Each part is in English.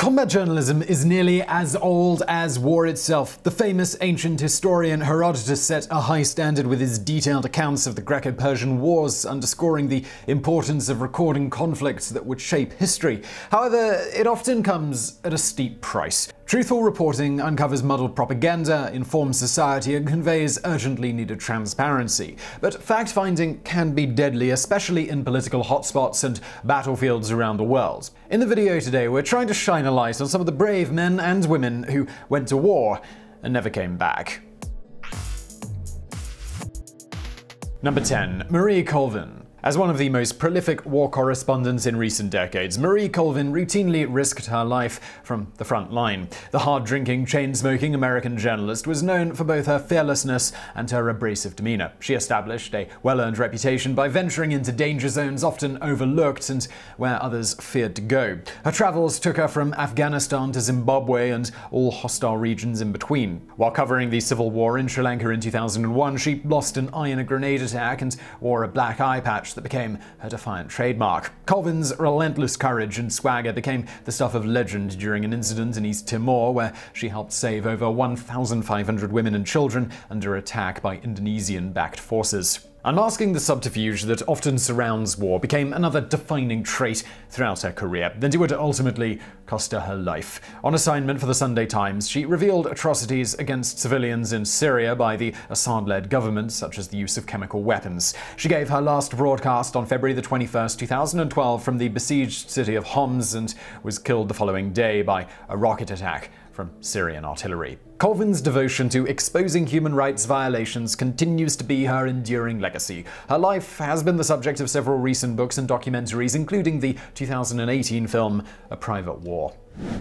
Combat journalism is nearly as old as war itself. The famous ancient historian Herodotus set a high standard with his detailed accounts of the Greco Persian Wars, underscoring the importance of recording conflicts that would shape history. However, it often comes at a steep price. Truthful reporting uncovers muddled propaganda, informs society, and conveys urgently needed transparency. But fact finding can be deadly, especially in political hotspots and battlefields around the world. In the video today, we're trying to shine a light on some of the brave men and women who went to war and never came back. Number 10. Marie Colvin. As one of the most prolific war correspondents in recent decades, Marie Colvin routinely risked her life from the front line. The hard drinking, chain smoking American journalist was known for both her fearlessness and her abrasive demeanor. She established a well earned reputation by venturing into danger zones often overlooked and where others feared to go. Her travels took her from Afghanistan to Zimbabwe and all hostile regions in between. While covering the civil war in Sri Lanka in 2001, she lost an eye in a grenade attack and wore a black eye patch that became her defiant trademark. Colvin's relentless courage and swagger became the stuff of legend during an incident in East Timor where she helped save over 1,500 women and children under attack by Indonesian backed forces. Unmasking the subterfuge that often surrounds war became another defining trait throughout her career, and it would ultimately cost her her life. On assignment for the Sunday Times, she revealed atrocities against civilians in Syria by the Assad led government, such as the use of chemical weapons. She gave her last broadcast on February the 21st, 2012, from the besieged city of Homs and was killed the following day by a rocket attack from Syrian artillery. Colvin's devotion to exposing human rights violations continues to be her enduring legacy. Her life has been the subject of several recent books and documentaries, including the 2018 film A Private War.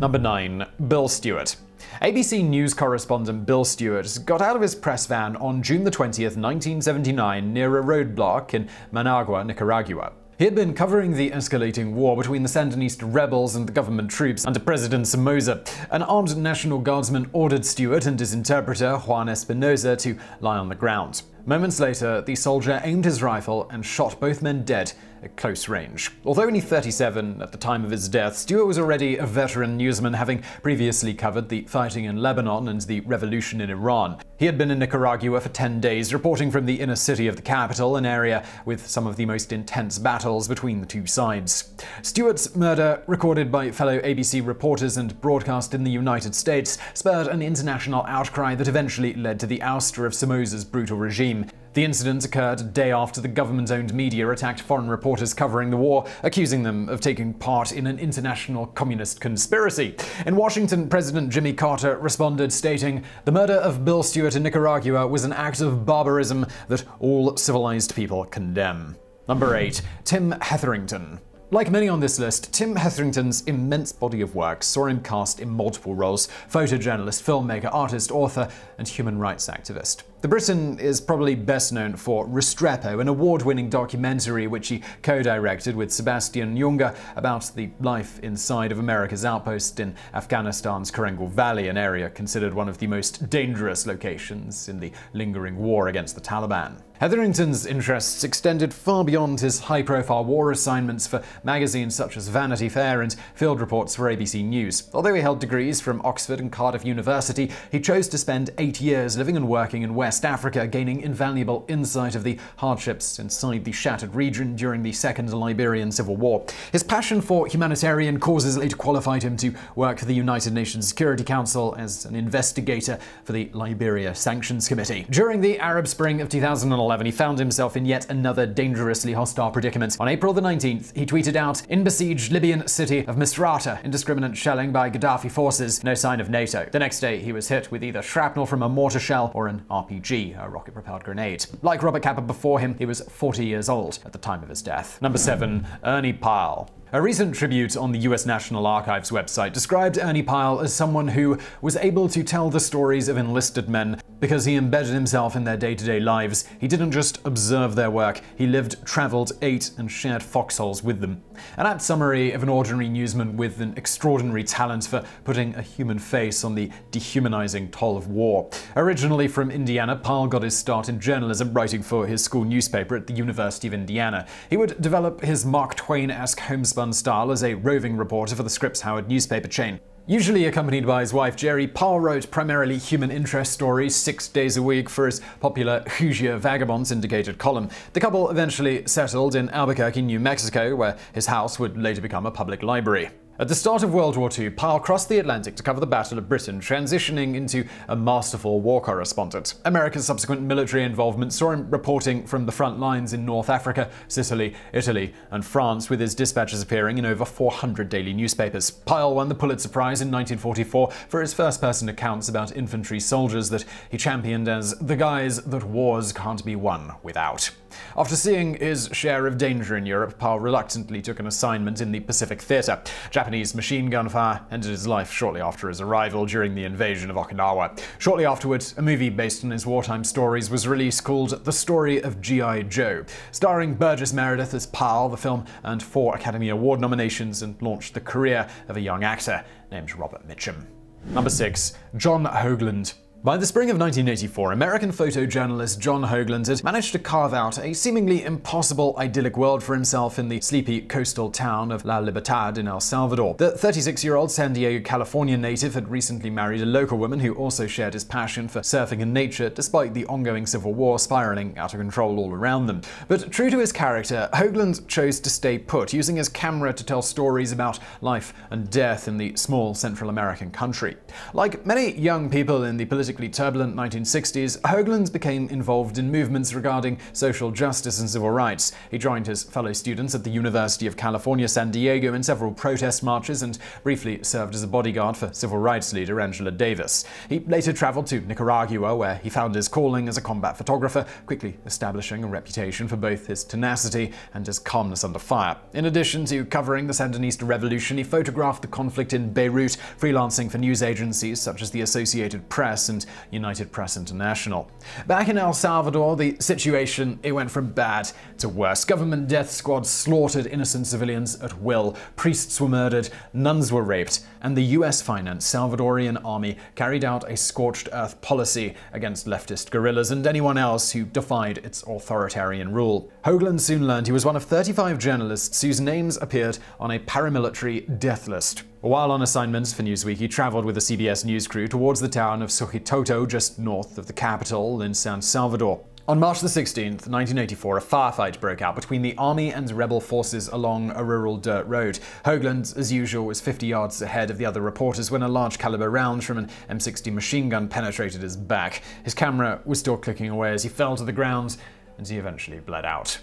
Number 9. Bill Stewart. ABC News correspondent Bill Stewart got out of his press van on June 20, 1979, near a roadblock in Managua, Nicaragua. He had been covering the escalating war between the Sandinista rebels and the government troops under President Somoza. An armed National Guardsman ordered Stewart and his interpreter, Juan Espinosa, to lie on the ground. Moments later, the soldier aimed his rifle and shot both men dead at close range. Although only 37 at the time of his death, Stewart was already a veteran newsman, having previously covered the fighting in Lebanon and the revolution in Iran. He had been in Nicaragua for 10 days, reporting from the inner city of the capital, an area with some of the most intense battles between the two sides. Stewart's murder, recorded by fellow ABC reporters and broadcast in the United States, spurred an international outcry that eventually led to the ouster of Somoza's brutal regime The incident occurred a day after the government owned media attacked foreign reporters covering the war, accusing them of taking part in an international communist conspiracy. In Washington, President Jimmy Carter responded, stating, The murder of Bill Stewart in Nicaragua was an act of barbarism that all civilized people condemn. Number 8. Tim Hetherington. Like many on this list, Tim Hetherington's immense body of work saw him cast in multiple roles photojournalist, filmmaker, artist, author, and human rights activist. The Briton is probably best known for Restrepo, an award winning documentary which he co directed with Sebastian Junger about the life inside of America's outpost in Afghanistan's Korengal Valley, an area considered one of the most dangerous locations in the lingering war against the Taliban. Hetherington's interests extended far beyond his high profile war assignments for magazines such as Vanity Fair and field reports for ABC News. Although he held degrees from Oxford and Cardiff University, he chose to spend eight years living and working in West West Africa, gaining invaluable insight of the hardships inside the shattered region during the Second Liberian Civil War. His passion for humanitarian causes later qualified him to work for the United Nations Security Council as an investigator for the Liberia Sanctions Committee. During the Arab Spring of 2011, he found himself in yet another dangerously hostile predicament. On April the 19th, he tweeted out, In besieged Libyan city of Misrata, indiscriminate shelling by Gaddafi forces, no sign of NATO. The next day, he was hit with either shrapnel from a mortar shell or an RPG. A rocket propelled grenade. Like Robert Capa before him, he was 40 years old at the time of his death. Number 7. Ernie Pyle. A recent tribute on the US National Archives website described Ernie Pyle as someone who was able to tell the stories of enlisted men Because he embedded himself in their day to day lives, he didn't just observe their work, he lived, traveled, ate, and shared foxholes with them. An apt summary of an ordinary newsman with an extraordinary talent for putting a human face on the dehumanizing toll of war. Originally from Indiana, Pyle got his start in journalism writing for his school newspaper at the University of Indiana. He would develop his Mark Twain esque homespun style as a roving reporter for the Scripps Howard newspaper chain. Usually accompanied by his wife Jerry, Pyle wrote primarily human interest stories six days a week for his popular Hoosier Vagabond syndicated column. The couple eventually settled in Albuquerque, New Mexico, where his house would later become a public library. At the start of World War II, Pyle crossed the Atlantic to cover the Battle of Britain, transitioning into a masterful war correspondent. America's subsequent military involvement saw him reporting from the front lines in North Africa, Sicily, Italy, and France, with his dispatches appearing in over 400 daily newspapers. Pyle won the Pulitzer Prize in 1944 for his first person accounts about infantry soldiers that he championed as the guys that wars can't be won without. After seeing his share of danger in Europe, Pyle reluctantly took an assignment in the Pacific Theater. Japanese machine gun fire ended his life shortly after his arrival during the invasion of Okinawa. Shortly afterwards, a movie based on his wartime stories was released called The Story of G.I. Joe. Starring Burgess Meredith as Pyle, the film earned four Academy Award nominations and launched the career of a young actor named Robert Mitchum. Number 6. John Hoagland by the spring of 1984, American photojournalist John Hoagland had managed to carve out a seemingly impossible idyllic world for himself in the sleepy coastal town of La Libertad in El Salvador. The 36 year old San Diego, California native had recently married a local woman who also shared his passion for surfing and nature, despite the ongoing civil war spiraling out of control all around them. But true to his character, Hoagland chose to stay put, using his camera to tell stories about life and death in the small Central American country. Like many young people in the political politically turbulent 1960s, Hoagland became involved in movements regarding social justice and civil rights. He joined his fellow students at the University of California, San Diego in several protest marches and briefly served as a bodyguard for civil rights leader Angela Davis. He later traveled to Nicaragua, where he found his calling as a combat photographer, quickly establishing a reputation for both his tenacity and his calmness under fire. In addition to covering the Sandinista revolution, he photographed the conflict in Beirut, freelancing for news agencies such as the Associated Press and United Press International. Back in El Salvador, the situation it went from bad to worse. Government death squads slaughtered innocent civilians at will, priests were murdered, nuns were raped, and the US-financed Salvadorian army carried out a scorched earth policy against leftist guerrillas and anyone else who defied its authoritarian rule. Hoagland soon learned he was one of 35 journalists whose names appeared on a paramilitary death list. While on assignments for Newsweek, he traveled with a CBS News crew towards the town of Suchitoto, just north of the capital in San Salvador. On March 16, 1984, a firefight broke out between the army and rebel forces along a rural dirt road. Hoagland, as usual, was 50 yards ahead of the other reporters when a large caliber round from an M60 machine gun penetrated his back. His camera was still clicking away as he fell to the ground, and he eventually bled out.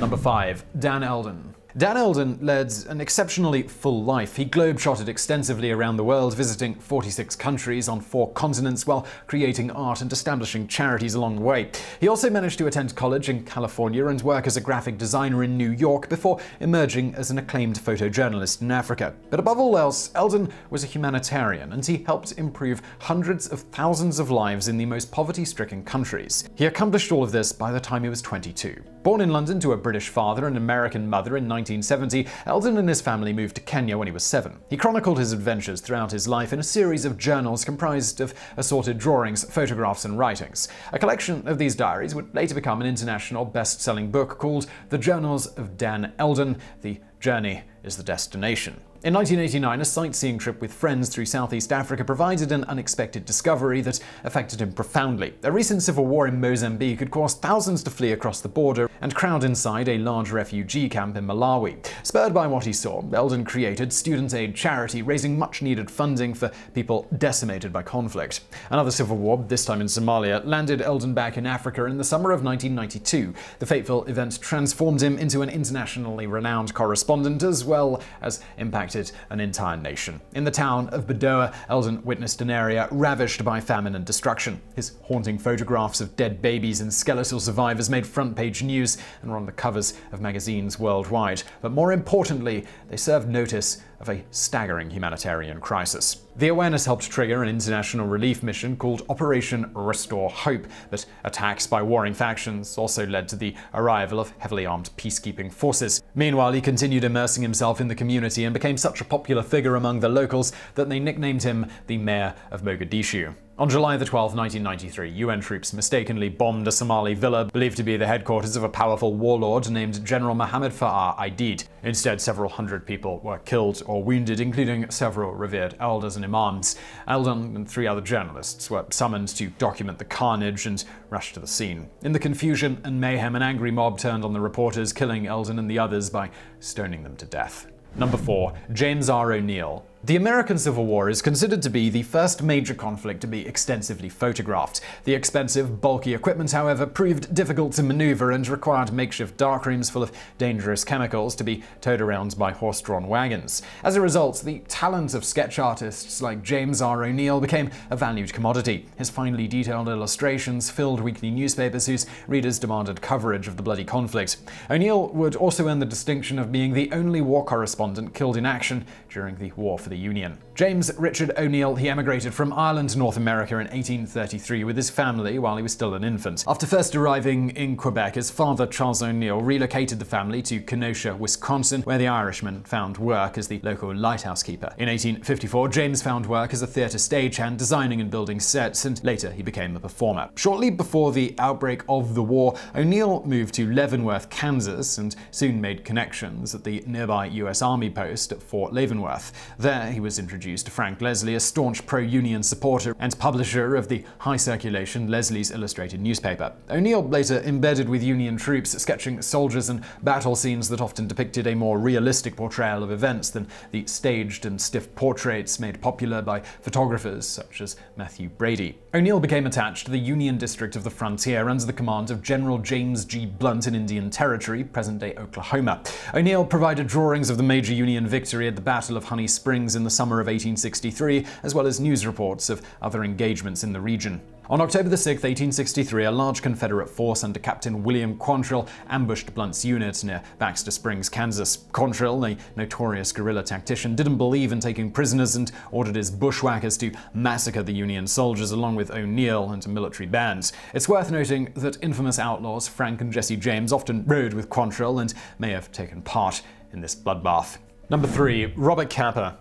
Number 5. Dan Eldon Dan Eldon led an exceptionally full life. He globetrotted extensively around the world, visiting 46 countries on four continents while creating art and establishing charities along the way. He also managed to attend college in California and work as a graphic designer in New York before emerging as an acclaimed photojournalist in Africa. But above all else, Eldon was a humanitarian and he helped improve hundreds of thousands of lives in the most poverty-stricken countries. He accomplished all of this by the time he was 22. Born in London to a British father and American mother in 1970, Eldon and his family moved to Kenya when he was seven. He chronicled his adventures throughout his life in a series of journals comprised of assorted drawings, photographs, and writings. A collection of these diaries would later become an international best-selling book called The Journals of Dan Eldon, The Journey is the Destination. In 1989, a sightseeing trip with friends through Southeast Africa provided an unexpected discovery that affected him profoundly. A recent civil war in Mozambique had caused thousands to flee across the border and crowd inside a large refugee camp in Malawi. Spurred by what he saw, Eldon created Student Aid Charity, raising much needed funding for people decimated by conflict. Another civil war, this time in Somalia, landed Eldon back in Africa in the summer of 1992. The fateful event transformed him into an internationally renowned correspondent as well as impacted affected an entire nation. In the town of Baidoa, Eldon witnessed an area ravaged by famine and destruction. His haunting photographs of dead babies and skeletal survivors made front page news and were on the covers of magazines worldwide. But more importantly, they served notice of a staggering humanitarian crisis. The awareness helped trigger an international relief mission called Operation Restore Hope, but attacks by warring factions also led to the arrival of heavily armed peacekeeping forces. Meanwhile, he continued immersing himself in the community and became such a popular figure among the locals that they nicknamed him the Mayor of Mogadishu. On July 12, 1993, UN troops mistakenly bombed a Somali villa believed to be the headquarters of a powerful warlord named General Mohammed Farrah Aidid. Instead, several hundred people were killed or wounded, including several revered elders and imams. Eldon and three other journalists were summoned to document the carnage and rushed to the scene. In the confusion and mayhem, an angry mob turned on the reporters, killing Eldon and the others by stoning them to death. Number 4. James R. O'Neill the American Civil War is considered to be the first major conflict to be extensively photographed. The expensive, bulky equipment, however, proved difficult to maneuver and required makeshift darkrooms full of dangerous chemicals to be towed around by horse-drawn wagons. As a result, the talent of sketch artists like James R. O'Neill became a valued commodity. His finely detailed illustrations filled weekly newspapers whose readers demanded coverage of the bloody conflict. O'Neill would also earn the distinction of being the only war correspondent killed in action during the War for the the Union. James Richard O'Neill, he emigrated from Ireland to North America in 1833 with his family while he was still an infant. After first arriving in Quebec, his father, Charles O'Neill, relocated the family to Kenosha, Wisconsin, where the Irishman found work as the local lighthouse keeper. In 1854, James found work as a theatre stagehand, designing and building sets, and later he became a performer. Shortly before the outbreak of the war, O'Neill moved to Leavenworth, Kansas, and soon made connections at the nearby U.S. Army post at Fort Leavenworth. There, he was introduced to Frank Leslie, a staunch pro-union supporter and publisher of the high-circulation Leslie's Illustrated newspaper. O'Neill later embedded with Union troops, sketching soldiers and battle scenes that often depicted a more realistic portrayal of events than the staged and stiff portraits made popular by photographers such as Mathew Brady. O'Neill became attached to the Union District of the Frontier under the command of General James G. Blunt in Indian Territory, present-day Oklahoma. O'Neill provided drawings of the major Union victory at the Battle of Honey Springs in the summer of 1863, as well as news reports of other engagements in the region. On October 6, 1863, a large Confederate force under Captain William Quantrill ambushed Blunt's unit near Baxter Springs, Kansas. Quantrill, a notorious guerrilla tactician, didn't believe in taking prisoners and ordered his bushwhackers to massacre the Union soldiers along with O'Neill and military band. It's worth noting that infamous outlaws Frank and Jesse James often rode with Quantrill and may have taken part in this bloodbath. Number 3. Robert Capa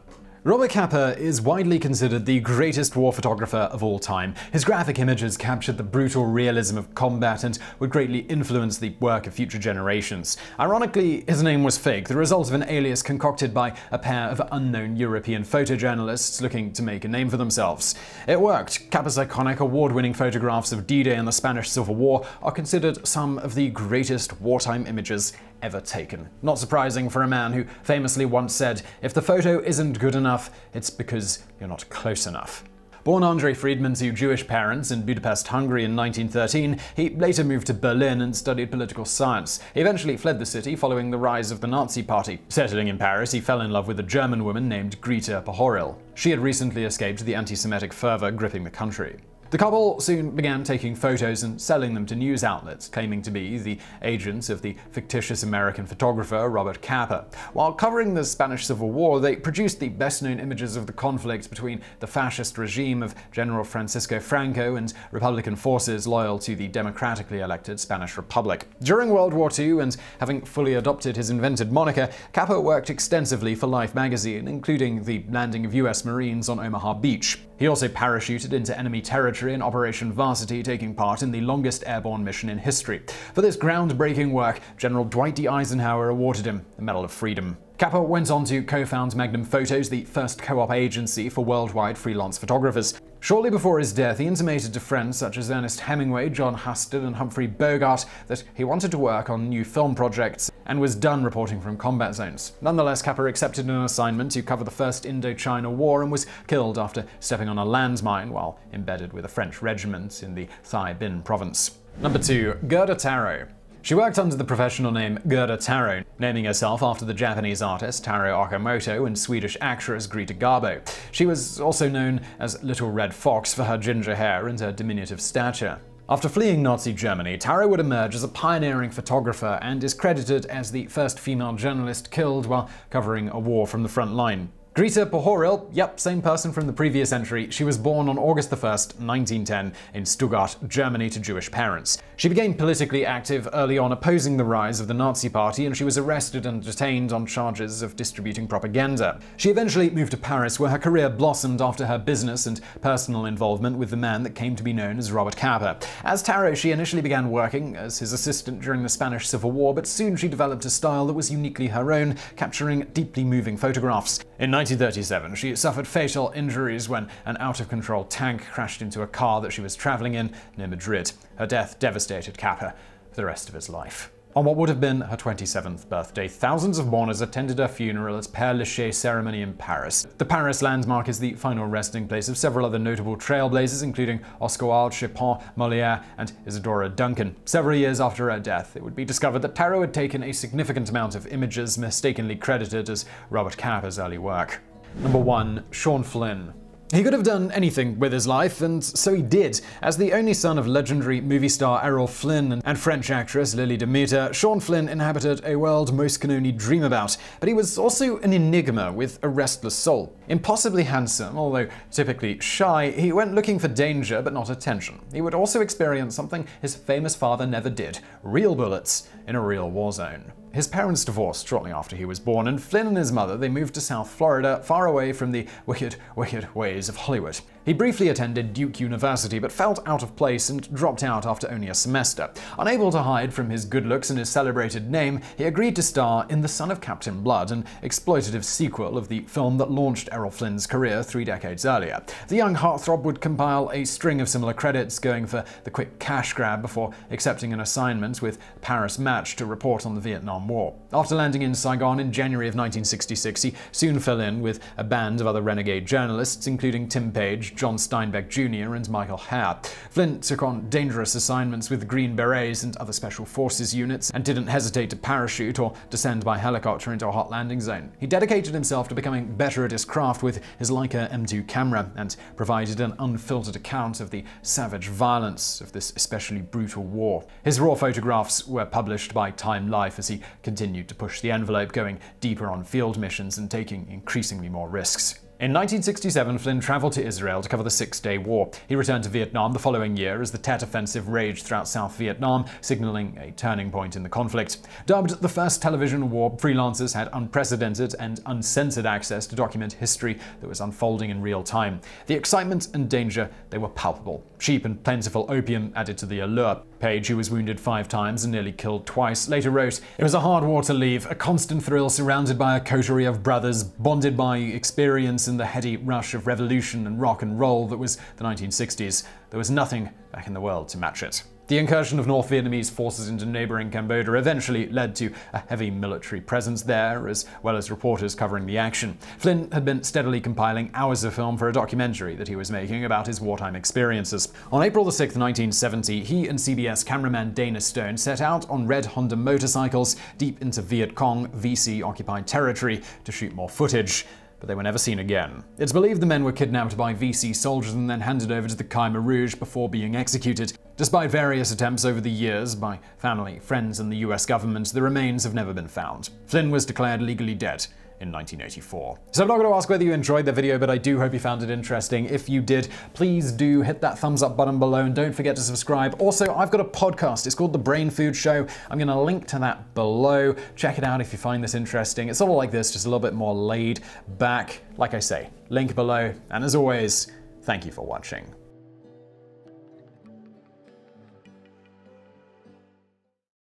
Robert Capa is widely considered the greatest war photographer of all time. His graphic images captured the brutal realism of combat and would greatly influence the work of future generations. Ironically, his name was fake, the result of an alias concocted by a pair of unknown European photojournalists looking to make a name for themselves. It worked. Capa's iconic award-winning photographs of D-Day and the Spanish Civil War are considered some of the greatest wartime images ever taken. Not surprising for a man who famously once said, if the photo isn't good enough, it's because you're not close enough. Born Andre Friedman to Jewish parents in Budapest, Hungary in 1913, he later moved to Berlin and studied political science. He eventually fled the city following the rise of the Nazi Party. Settling in Paris, he fell in love with a German woman named Greta Pohorylle. She had recently escaped the anti-Semitic fervor gripping the country. The couple soon began taking photos and selling them to news outlets, claiming to be the agents of the fictitious American photographer Robert Capa. While covering the Spanish Civil War, they produced the best-known images of the conflict between the fascist regime of General Francisco Franco and Republican forces loyal to the democratically elected Spanish Republic. During World War II, and having fully adopted his invented moniker, Capa worked extensively for Life magazine, including the landing of US Marines on Omaha Beach. He also parachuted into enemy territory in Operation Varsity, taking part in the longest airborne mission in history. For this groundbreaking work, General Dwight D. Eisenhower awarded him the Medal of Freedom. Capa went on to co-found Magnum Photos, the first co-op agency for worldwide freelance photographers. Shortly before his death, he intimated to friends such as Ernest Hemingway, John Huston, and Humphrey Bogart that he wanted to work on new film projects and was done reporting from combat zones. Nonetheless, Capa accepted an assignment to cover the First Indochina War and was killed after stepping on a landmine while embedded with a French regiment in the Thai Binh province. Number 2. Gerda Taro she worked under the professional name Gerda Taro, naming herself after the Japanese artist Taro Okamoto and Swedish actress Greta Garbo. She was also known as Little Red Fox for her ginger hair and her diminutive stature. After fleeing Nazi Germany, Taro would emerge as a pioneering photographer and is credited as the first female journalist killed while covering a war from the front line. Greta Pohorylle, yep, same person from the previous entry, she was born on August 1, 1910, in Stuttgart, Germany, to Jewish parents. She became politically active early on, opposing the rise of the Nazi Party, and she was arrested and detained on charges of distributing propaganda. She eventually moved to Paris, where her career blossomed after her business and personal involvement with the man that came to be known as Robert Capa. As Taro, she initially began working as his assistant during the Spanish Civil War, but soon she developed a style that was uniquely her own, capturing deeply moving photographs. In 1937, she suffered fatal injuries when an out of control tank crashed into a car that she was traveling in near Madrid. Her death devastated Capa for the rest of his life. On what would have been her 27th birthday, thousands of mourners attended her funeral at Père Lachaise ceremony in Paris. The Paris landmark is the final resting place of several other notable trailblazers, including Oscar Wilde, Chopin, Molière, and Isadora Duncan. Several years after her death, it would be discovered that Taro had taken a significant amount of images mistakenly credited as Robert Capa's early work. Number 1. Sean Flynn he could have done anything with his life, and so he did. As the only son of legendary movie star Errol Flynn and French actress Lili Damita, Sean Flynn inhabited a world most can only dream about. But he was also an enigma with a restless soul. Impossibly handsome, although typically shy, he went looking for danger but not attention. He would also experience something his famous father never did real bullets in a real war zone. His parents divorced shortly after he was born, and Flynn and his mother they moved to South Florida, far away from the wicked, wicked ways of Hollywood. He briefly attended Duke University, but felt out of place and dropped out after only a semester. Unable to hide from his good looks and his celebrated name, he agreed to star in The Son of Captain Blood, an exploitative sequel of the film that launched Errol Flynn's career three decades earlier. The young heartthrob would compile a string of similar credits, going for the quick cash grab before accepting an assignment with Paris Match to report on the Vietnam War. After landing in Saigon in January of 1966, he soon fell in with a band of other renegade journalists, including Tim Page, John Steinbeck Jr., and Michael Herr. Flynn took on dangerous assignments with Green Berets and other special forces units, and didn't hesitate to parachute or descend by helicopter into a hot landing zone. He dedicated himself to becoming better at his craft with his Leica M2 camera, and provided an unfiltered account of the savage violence of this especially brutal war. His raw photographs were published by Time Life as he continued to push the envelope, going deeper on field missions and taking increasingly more risks. In 1967, Flynn traveled to Israel to cover the Six Day War. He returned to Vietnam the following year as the Tet Offensive raged throughout South Vietnam, signaling a turning point in the conflict. Dubbed the First Television War, freelancers had unprecedented and uncensored access to document history that was unfolding in real time. The excitement and danger, they were palpable. Cheap and plentiful opium added to the allure. Page, who was wounded five times and nearly killed twice, later wrote, It was a hard war to leave, a constant thrill surrounded by a coterie of brothers, bonded by experience in the heady rush of revolution and rock and roll that was the 1960s. There was nothing back in the world to match it. The incursion of North Vietnamese forces into neighboring Cambodia eventually led to a heavy military presence there, as well as reporters covering the action. Flynn had been steadily compiling hours of film for a documentary that he was making about his wartime experiences. On April 6, 1970, he and CBS cameraman Dana Stone set out on red Honda motorcycles deep into Viet Cong VC occupied territory to shoot more footage but they were never seen again. It's believed the men were kidnapped by VC soldiers and then handed over to the Khmer Rouge before being executed. Despite various attempts over the years by family, friends, and the US government, the remains have never been found. Flynn was declared legally dead in 1984. So I'm not going to ask whether you enjoyed the video, but I do hope you found it interesting. If you did, please do hit that thumbs up button below and don't forget to subscribe. Also, I've got a podcast. It's called The Brain Food Show. I'm going to link to that below. Check it out if you find this interesting. It's sort of like this, just a little bit more laid back. Like I say, link below. And as always, thank you for watching.